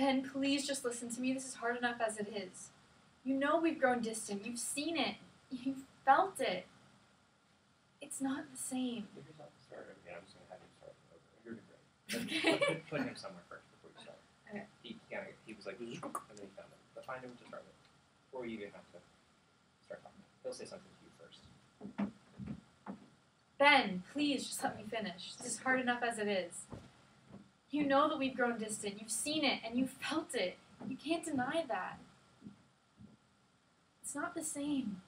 Ben, please just listen to me. This is hard enough as it is. You know we've grown distant. You've seen it. You've felt it. It's not the same. Give yourself a start again. I'm just gonna have you start over. You're great. Okay. Put, put him somewhere first before you start. Okay. He of he was like, and then he found it. But find him to start with. Before you even have to start talking. He'll say something to you first. Ben, please just let me finish. This is hard enough as it is. You know that we've grown distant. You've seen it and you've felt it. You can't deny that. It's not the same.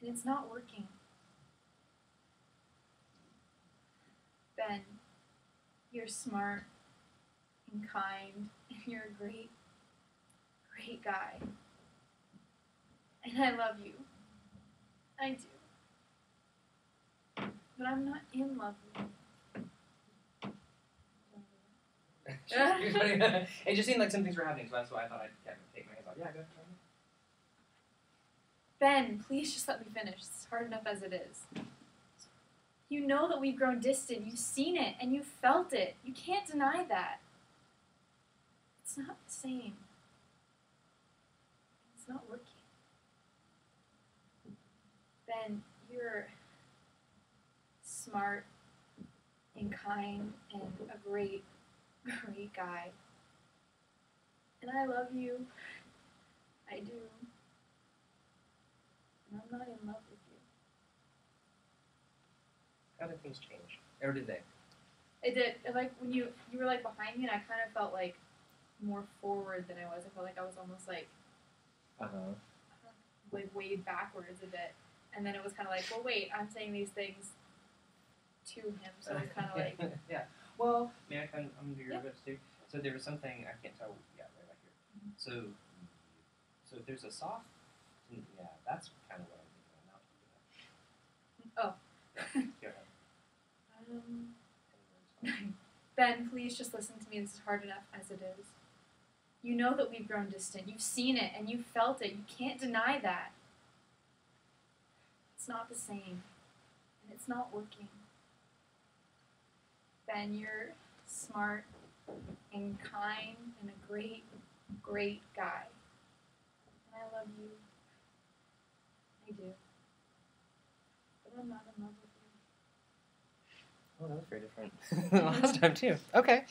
And it's not working. Ben, you're smart and kind, and you're a great, great guy. And I love you. I do but I'm not in love with you. it just seemed like some things were happening, so that's why I thought I'd kind of take my hands off. Yeah, go ahead. Ben, please just let me finish. It's hard enough as it is. You know that we've grown distant. You've seen it and you've felt it. You can't deny that. It's not the same. It's not working. Ben, you're smart and kind and a great, great guy. And I love you. I do. And I'm not in love with you. How did things change? Or did they? It did. Like when you you were like behind me, and I kind of felt like more forward than I was. I felt like I was almost like Uh huh. like weighed backwards a bit, and then it was kind of like, well, wait, I'm saying these things to him, so it's kind of like, yeah. Well, may I kind of your Yeah. bits too? So there was something I can't tell. Yeah, right back here. So, so if there's a soft, yeah, that's kind of what I'm thinking. Not Oh. Go ahead. um, Ben, please just listen to me. This is hard enough as it is. You know that we've grown distant. You've seen it and you've felt it. You can't deny that. It's not the same. And it's not working. Ben, you're smart and kind and a great, great guy. And I love you. I do. But I'm not in love with you. Oh, that was very different last time too. Okay.